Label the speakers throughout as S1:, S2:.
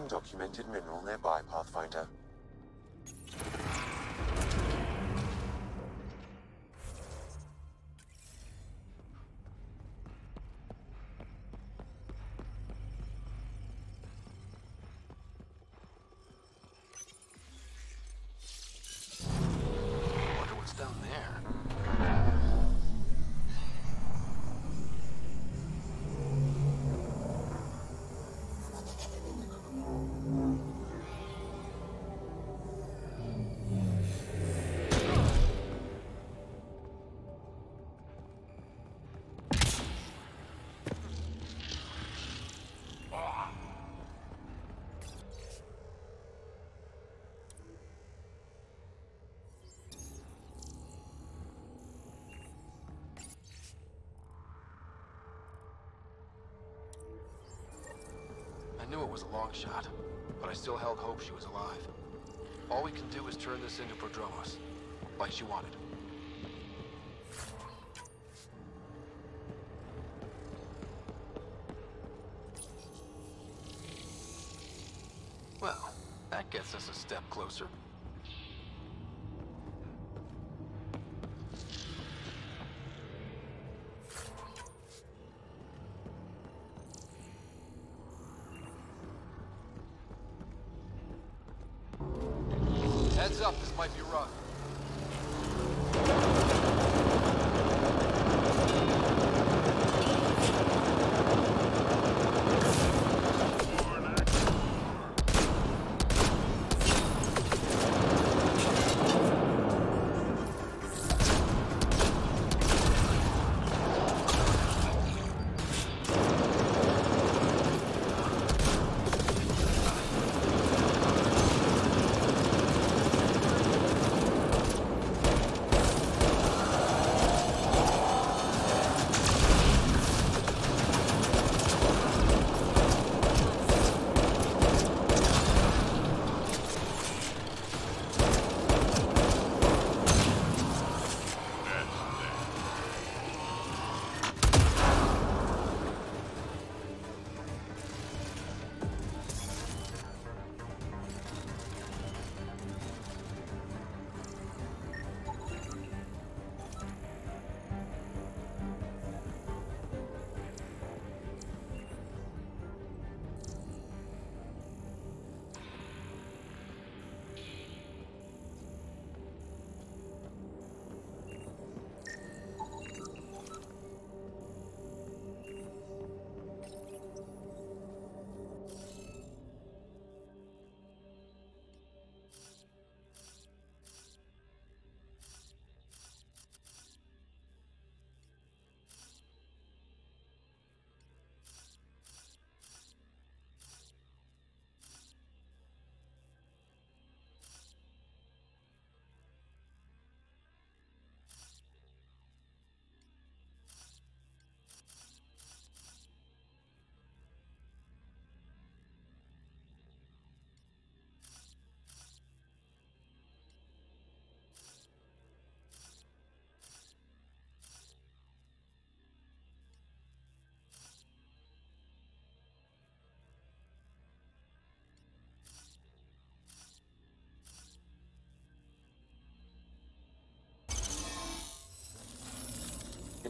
S1: undocumented mineral nearby, Pathfinder.
S2: Was a long shot, but I still held hope she was alive. All we can do is turn this into Prodromos, like she wanted. Well, that gets us a step closer. Up, this might be rough.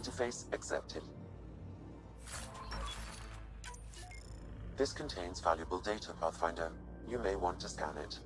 S1: Interface accepted. This contains valuable data, Pathfinder. You may want to scan it.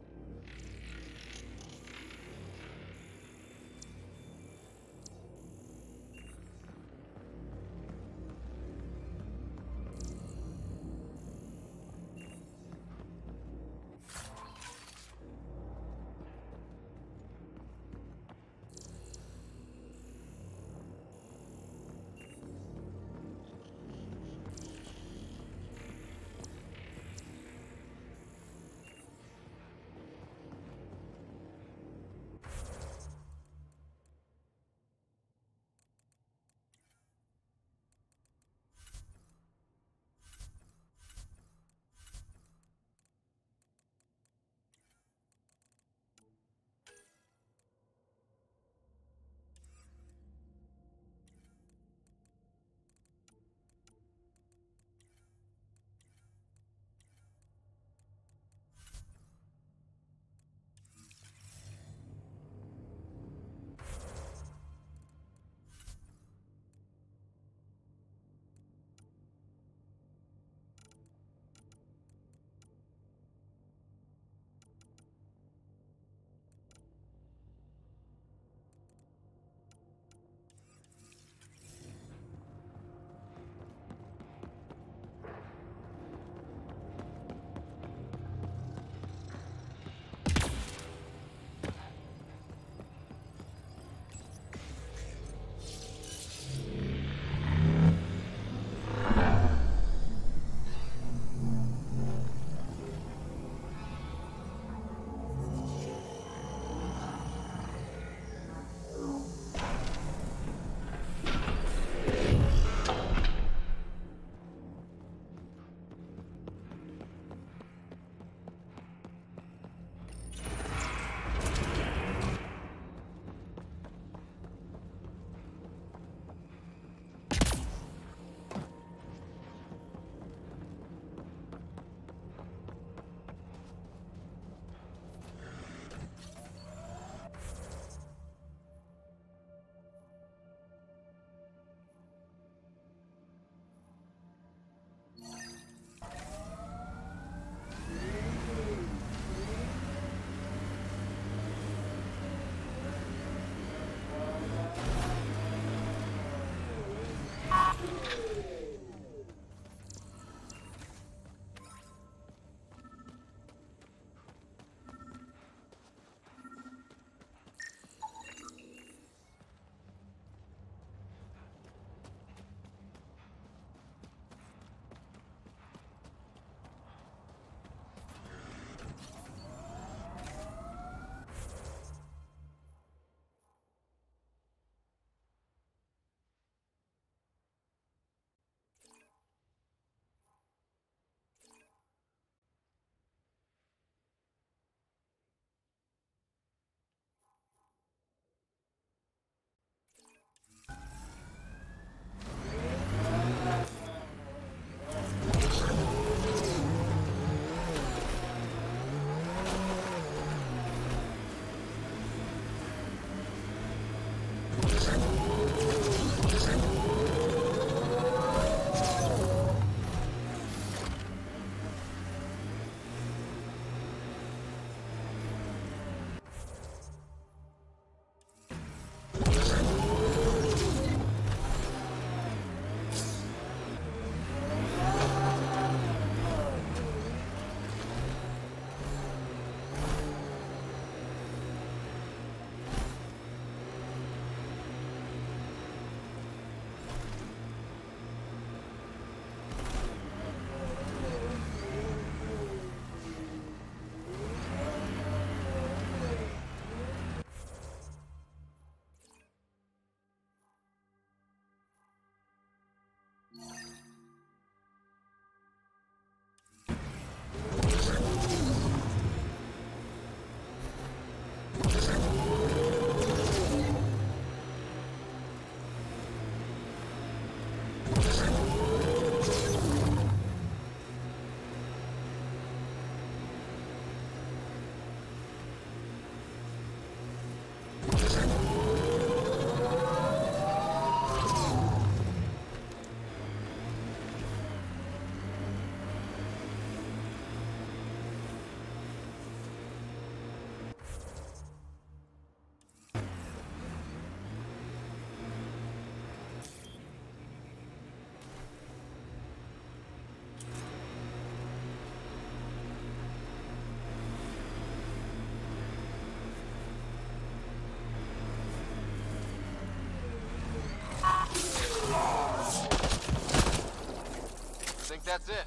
S2: Think that's it.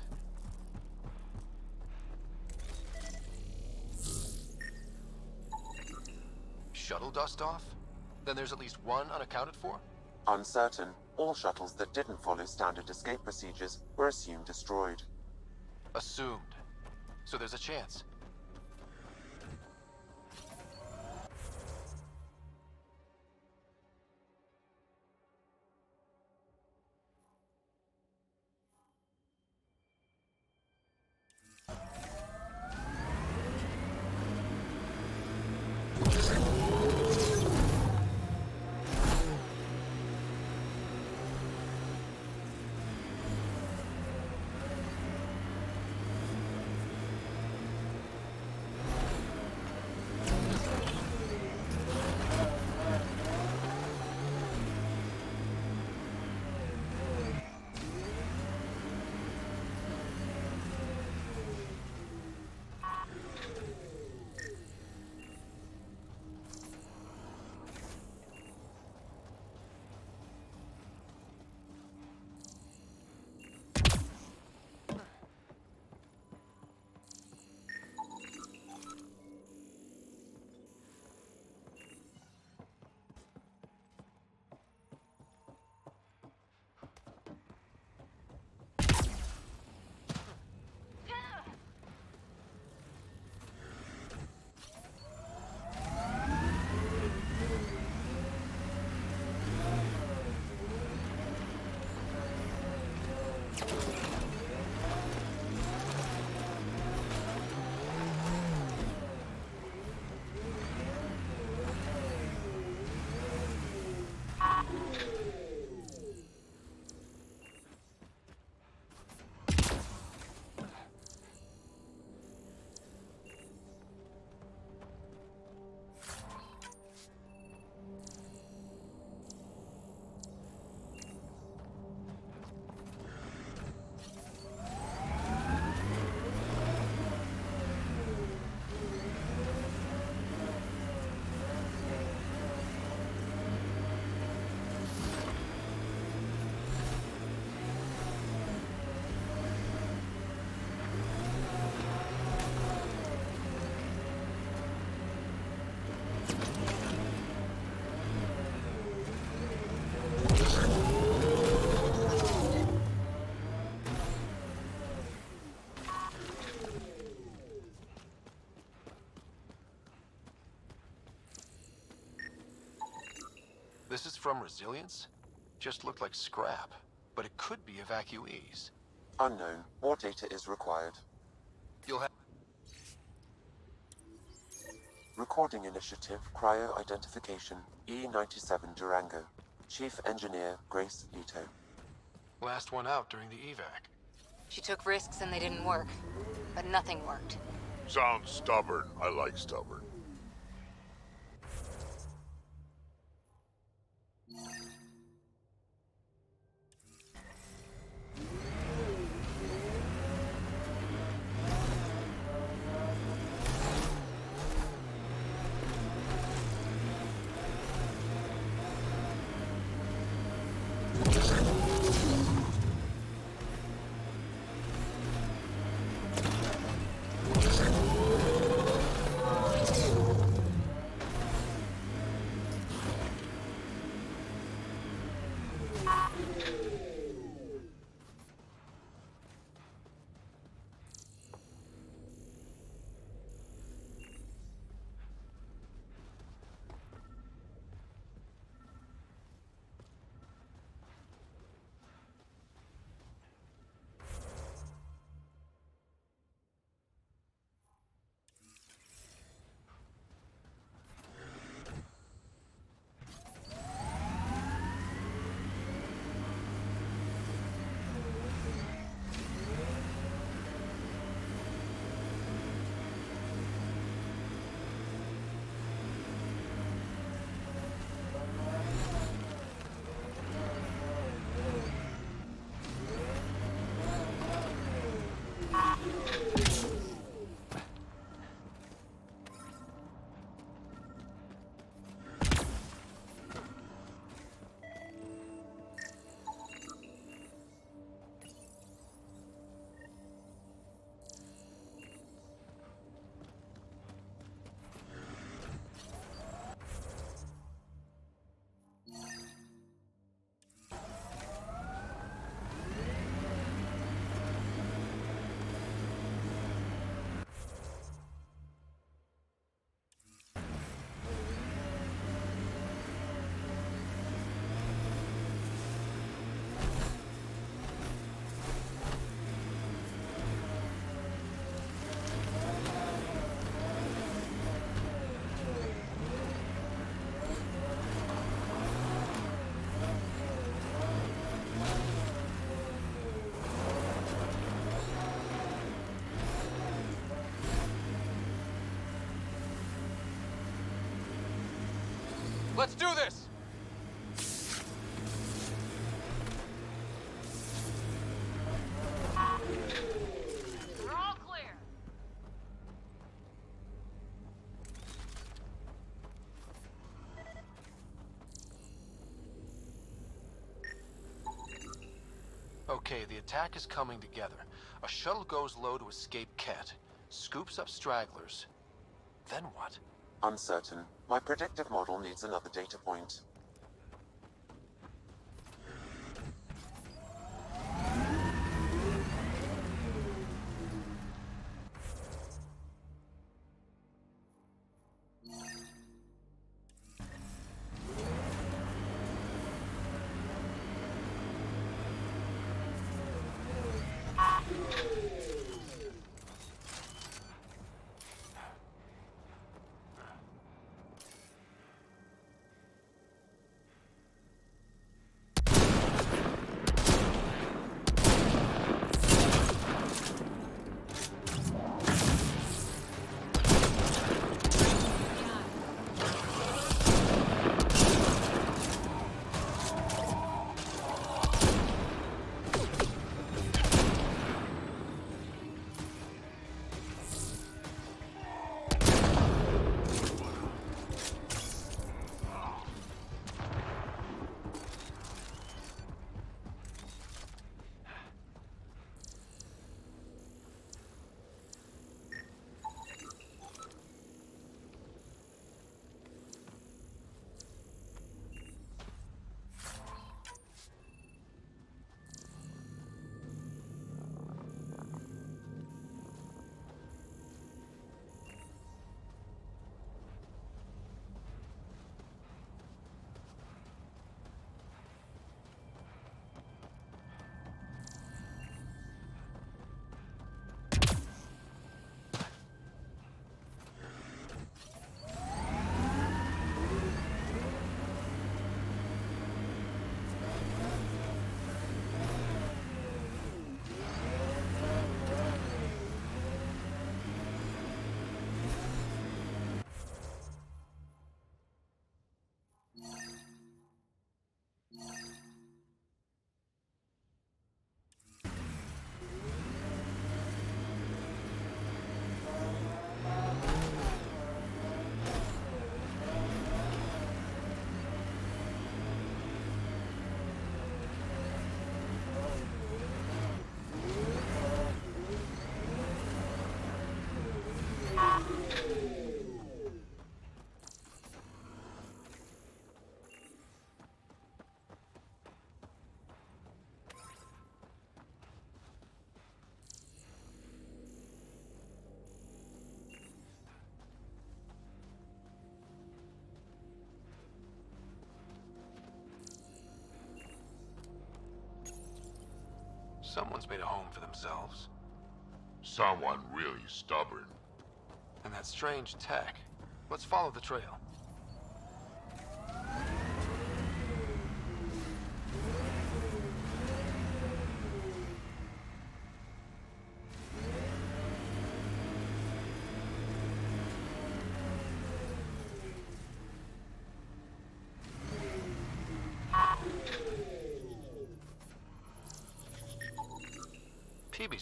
S2: Shuttle dust off? Then there's at least one unaccounted for?
S1: Uncertain, all shuttles that didn't follow standard escape procedures were assumed destroyed.
S2: Assumed. So there's a chance. From Resilience? Just looked like scrap, but it could be evacuees.
S1: Unknown, more data is required.
S2: You'll have...
S1: Recording Initiative Cryo Identification E97 Durango. Chief Engineer Grace Leto.
S2: Last one out during the evac.
S3: She took risks and they didn't work. But nothing worked.
S4: Sounds stubborn. I like stubborn.
S2: Let's do this!
S3: We're all clear.
S2: Okay, the attack is coming together. A shuttle goes low to escape Kett, scoops up stragglers. Then what?
S1: Uncertain. My predictive model needs another data point.
S2: Someone's made a home for themselves.
S4: Someone really stubborn.
S2: And that strange tech. Let's follow the trail.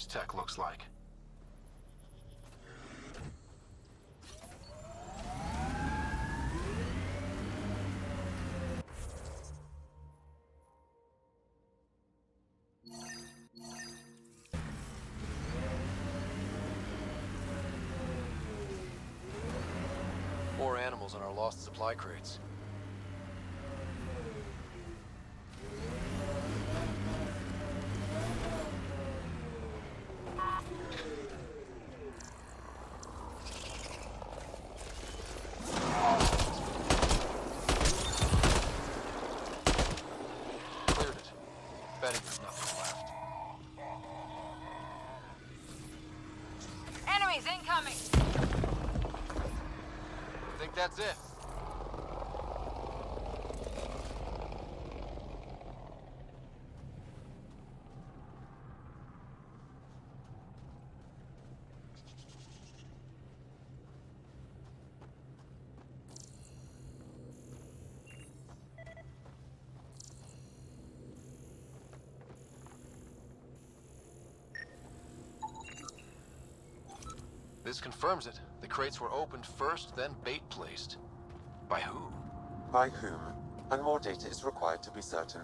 S2: Tech looks like. More animals in our lost supply crates. Cleared it. Betting there's nothing left.
S3: Enemies incoming!
S2: Think that's it? This confirms it. The crates were opened first, then bait placed. By who?
S1: By whom? And more data is required to be certain.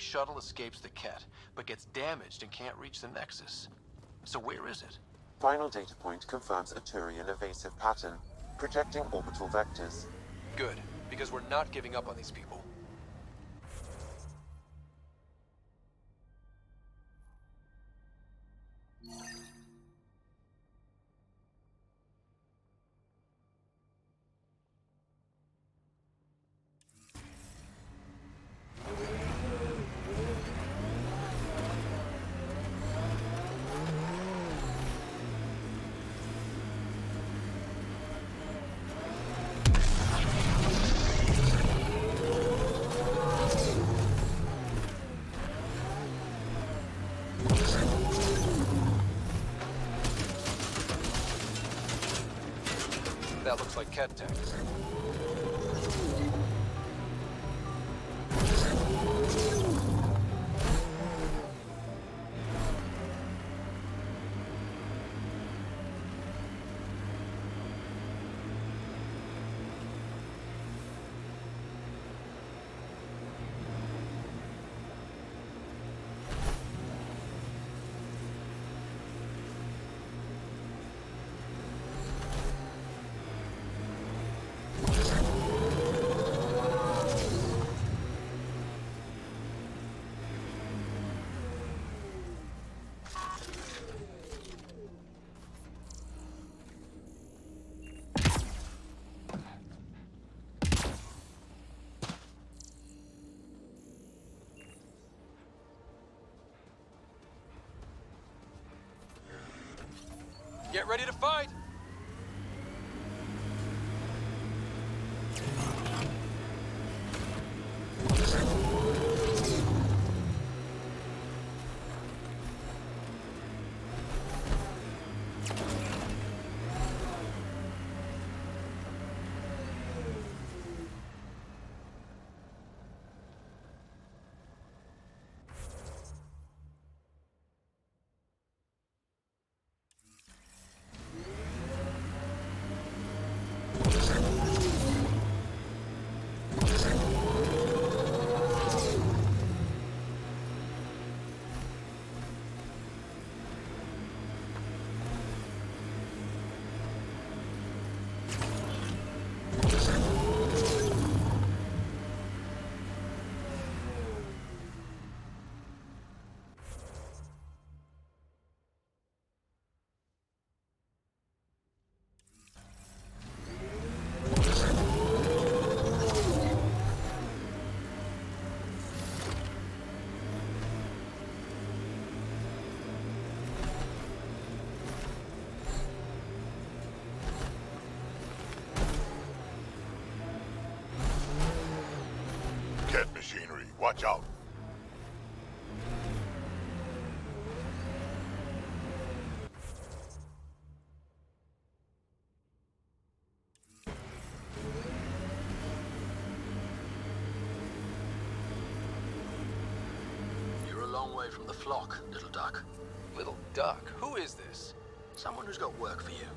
S2: Shuttle escapes the Kett, but gets damaged and can't reach the Nexus. So where is it?
S1: Final data point confirms a Turian evasive pattern, projecting orbital vectors.
S2: Good, because we're not giving up on these people. Get ready to fight!
S4: Watch out.
S5: You're a long way from the flock, little duck.
S2: Little duck, who is this?
S5: Someone who's got work for you.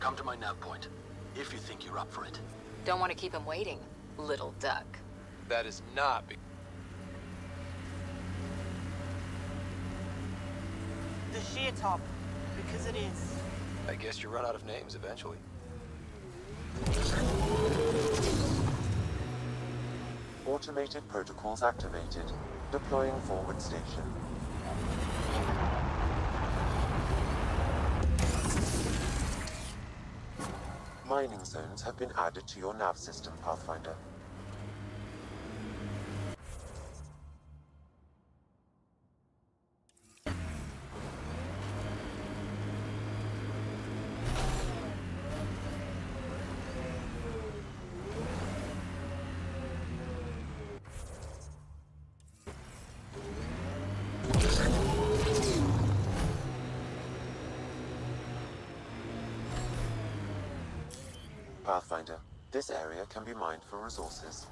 S5: Come to my nav point, if you think you're up for it.
S3: Don't want to keep him waiting, little duck.
S2: That is not be-
S6: The sheer top, because it is.
S2: I guess you run out of names eventually.
S1: Automated protocols activated. Deploying forward station. Mining zones have been added to your nav system, Pathfinder. Pathfinder, for resources.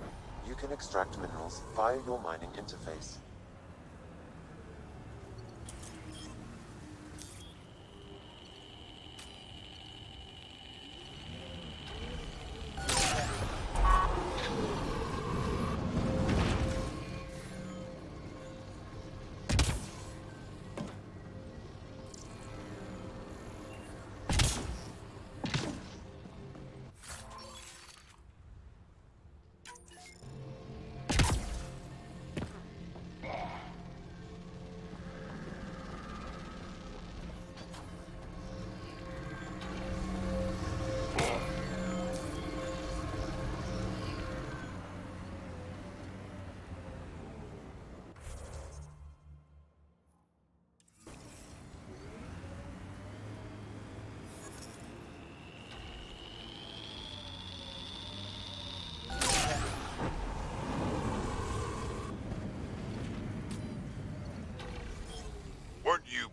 S1: You can extract minerals via your mining interface.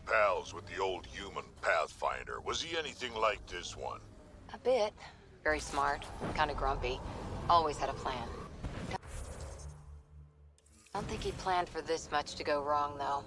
S4: Pals with the old human Pathfinder? Was he anything like this one?
S3: A bit. Very smart, kind of grumpy. Always had a plan. Don't think he planned for this much to go wrong, though.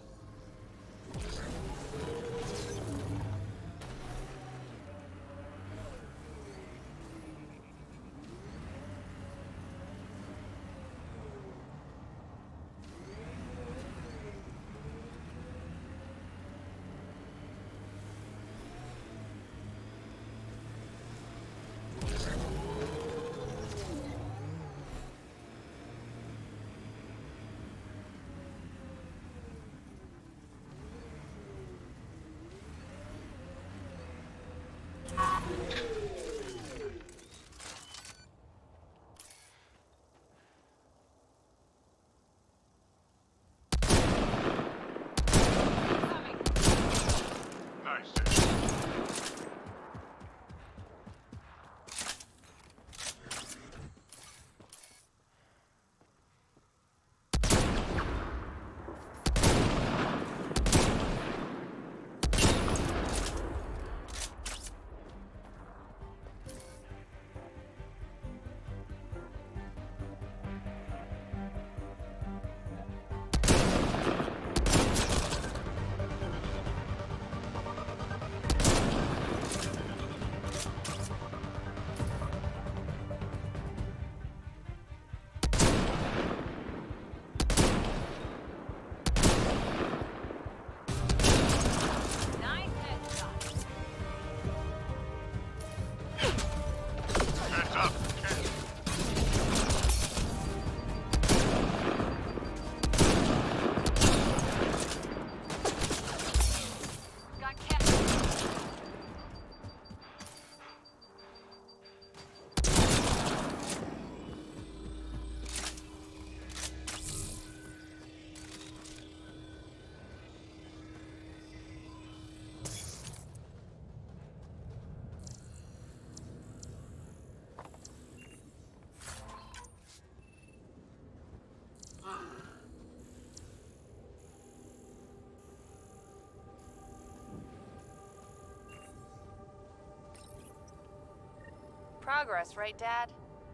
S7: Progress, right, Dad?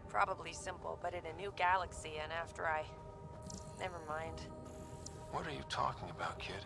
S7: Probably simple, but in a new galaxy and after I... Never mind.
S2: What are you talking about, kid?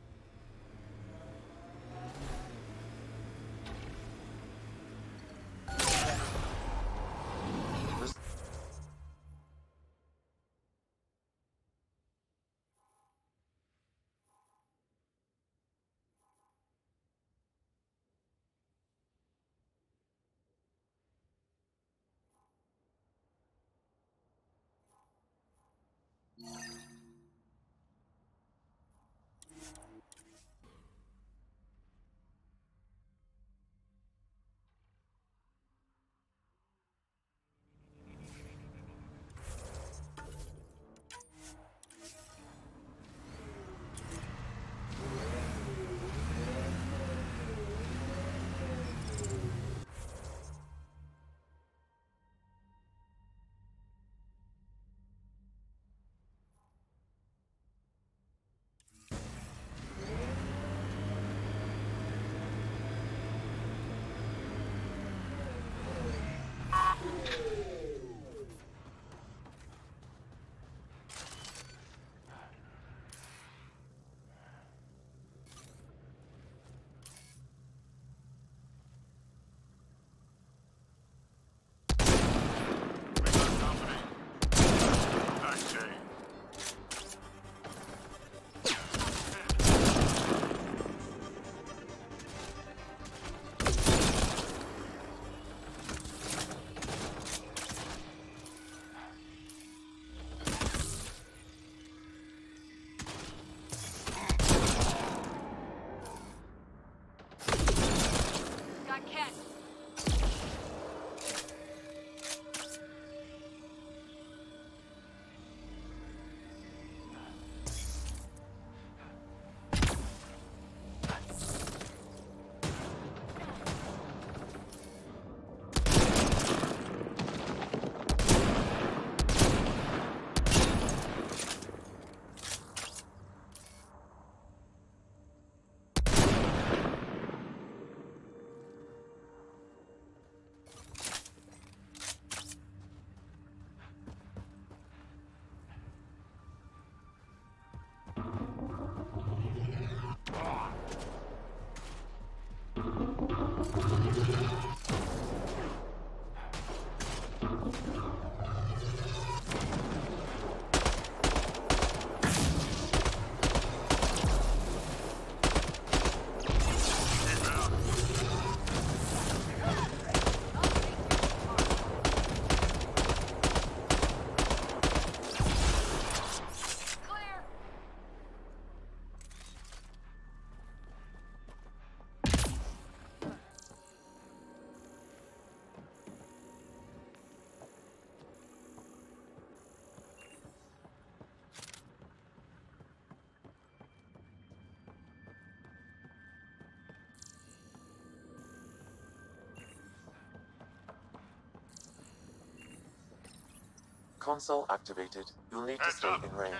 S1: Console activated. You'll need to stay
S4: up.
S1: in range.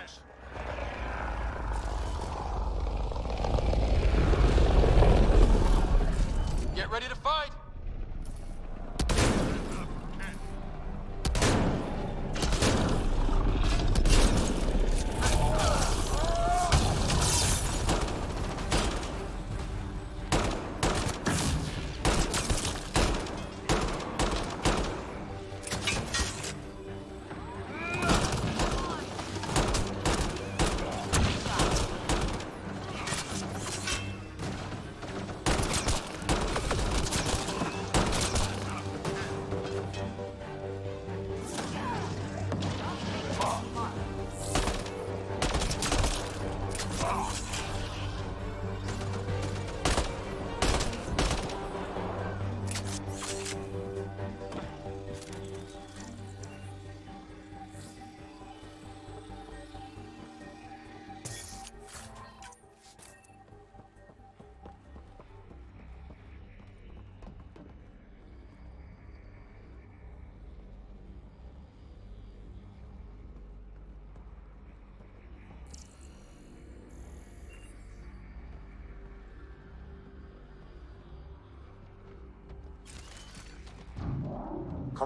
S2: Get ready to fight!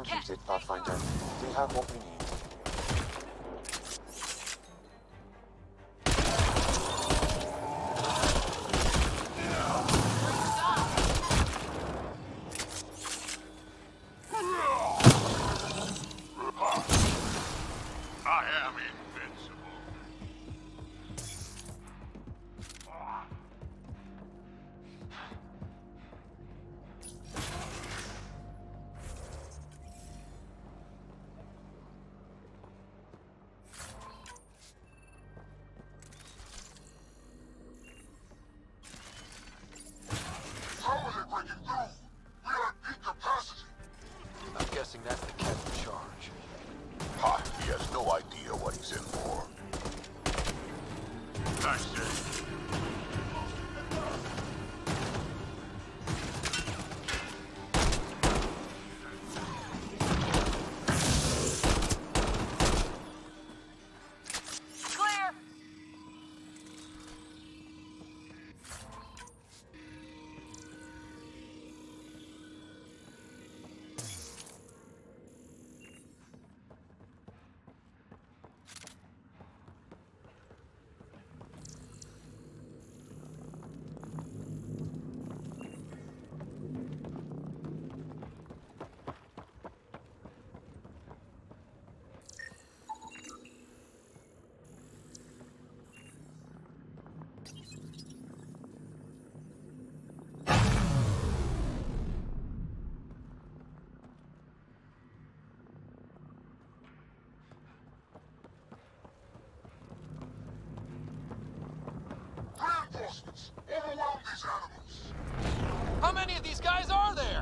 S4: Completed, Pathfinder. We have what we need.
S8: How
S2: many of these guys are there?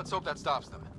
S2: Let's hope that stops them.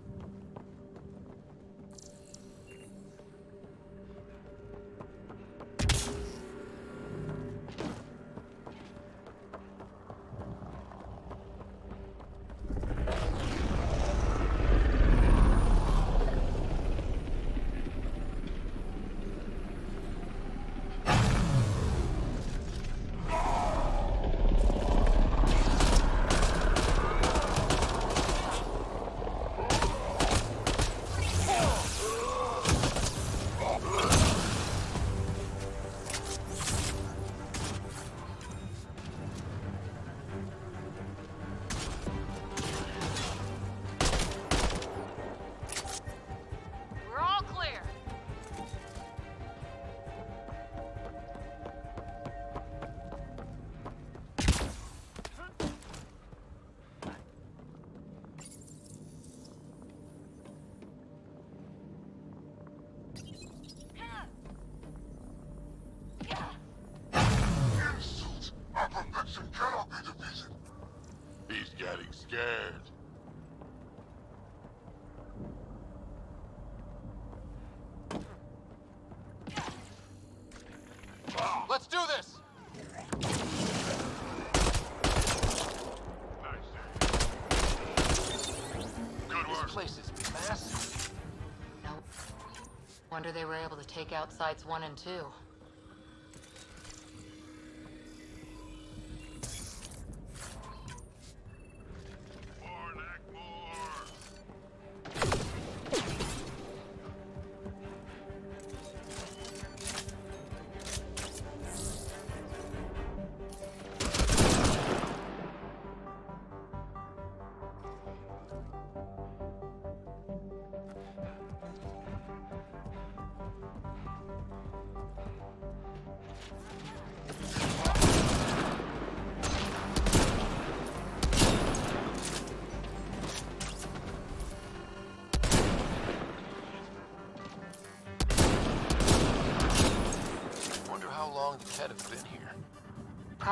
S3: Wonder they were able to take out sites one and two.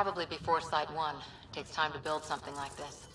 S3: Probably before Site 1. Takes time to build something like this.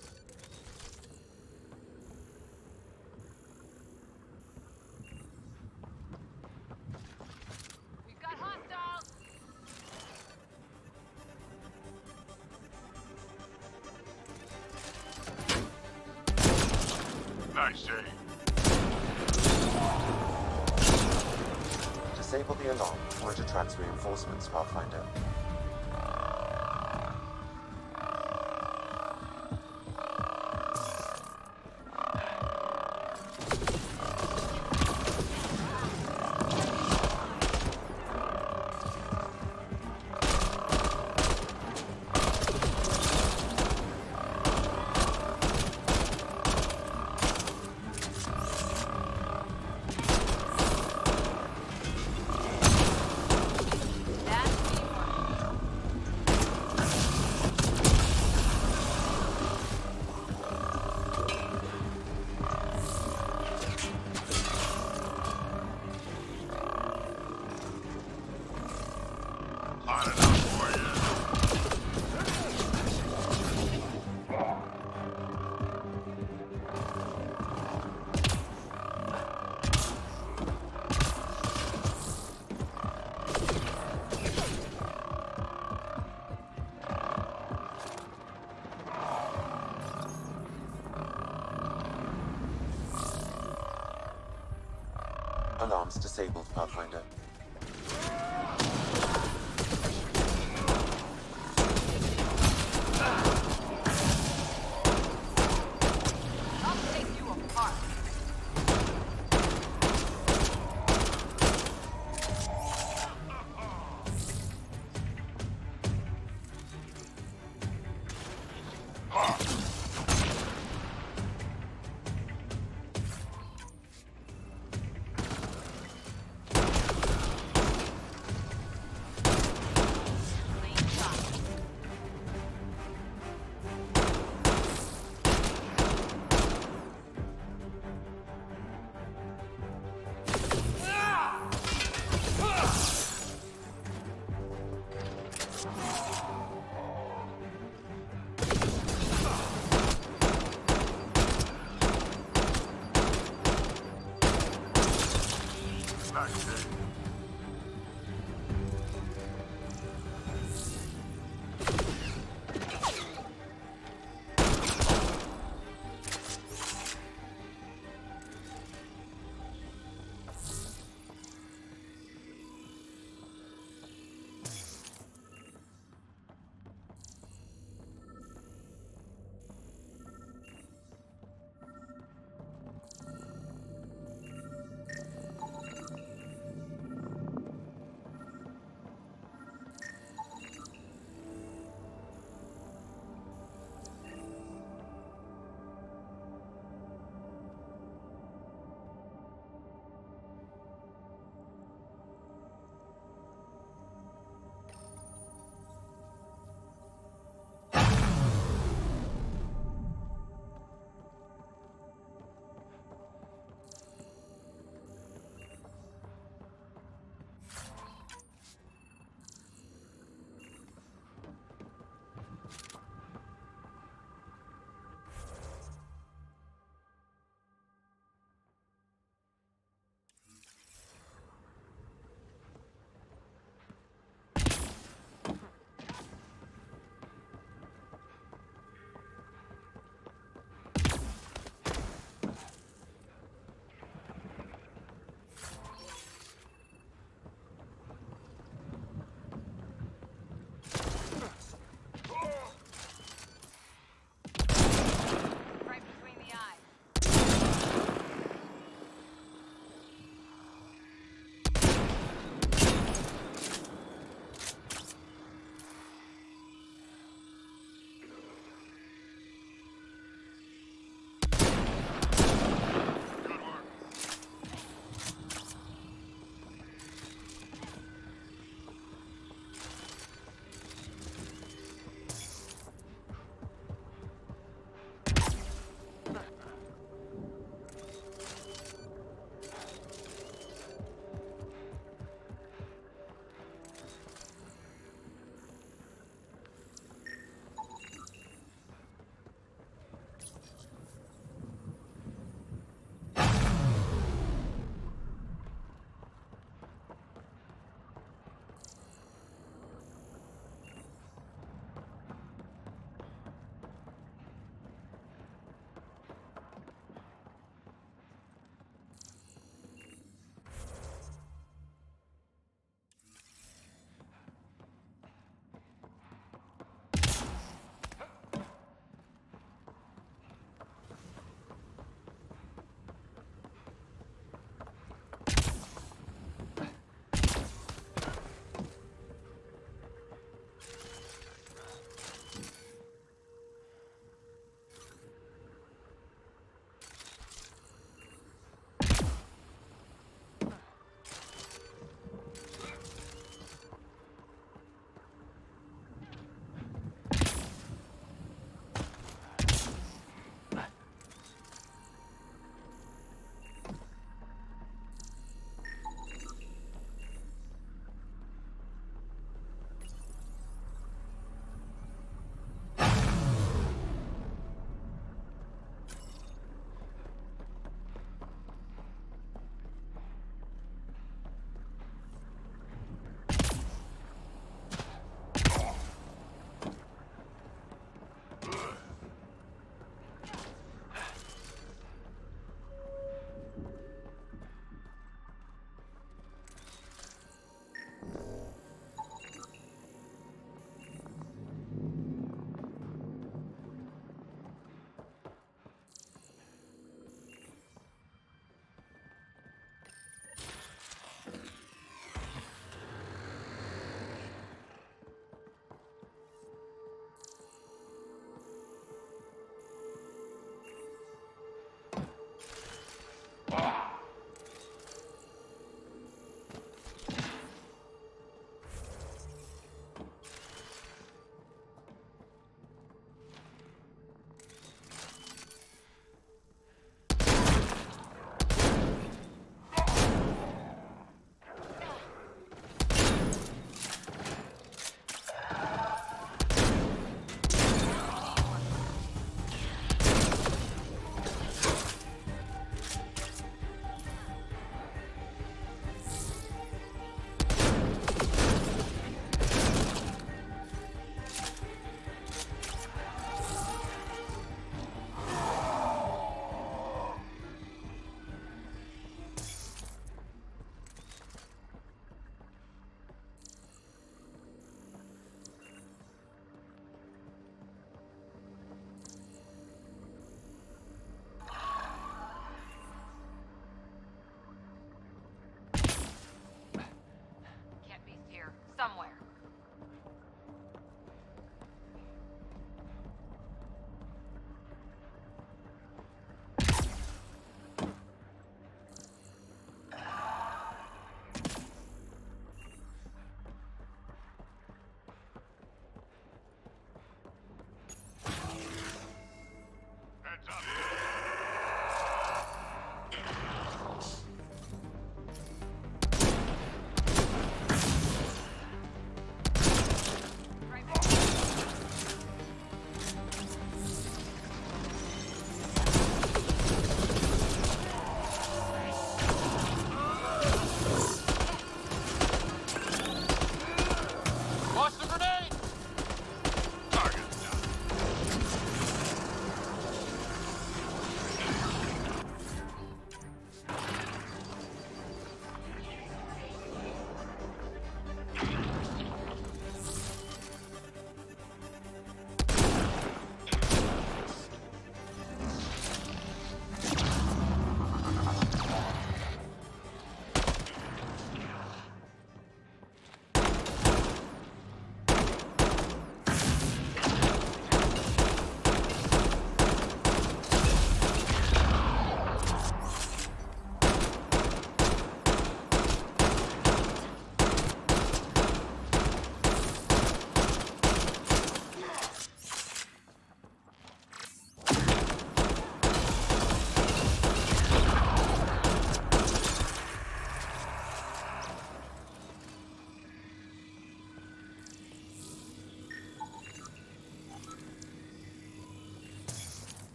S1: Disabled, Pathfinder.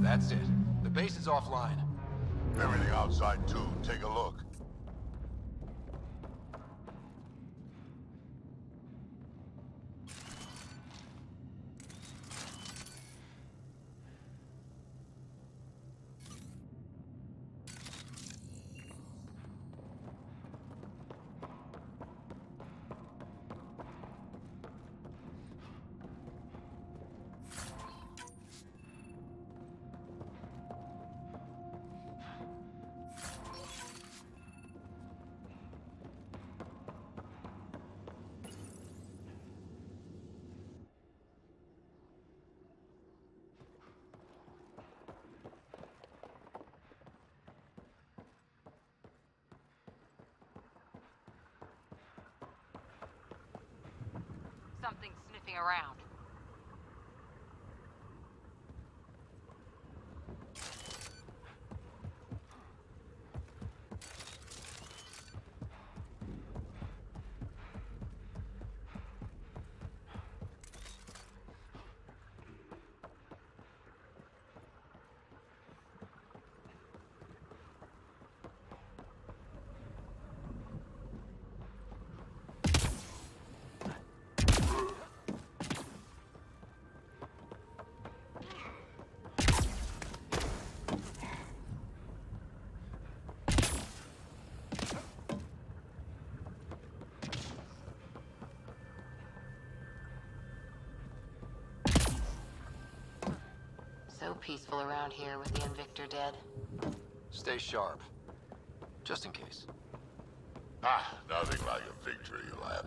S2: That's it. The base is offline.
S4: Everything outside too. Take a look.
S3: Something sniffing around. So peaceful around here with the Invictor dead.
S2: Stay sharp. Just in case.
S4: Ah, nothing like a victory lap.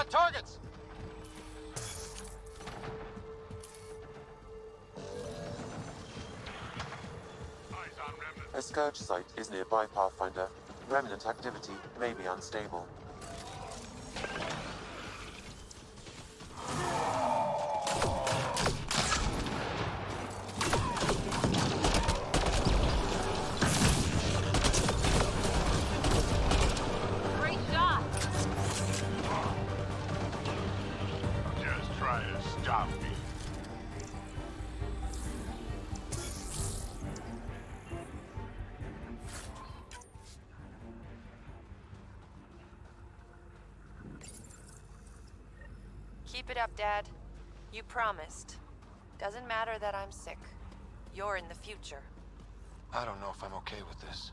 S2: targets!
S1: A Scourge site is nearby, Pathfinder. Remnant activity may be unstable.
S7: Promised. Doesn't matter that I'm sick. You're in the future.
S2: I don't know if I'm okay with this.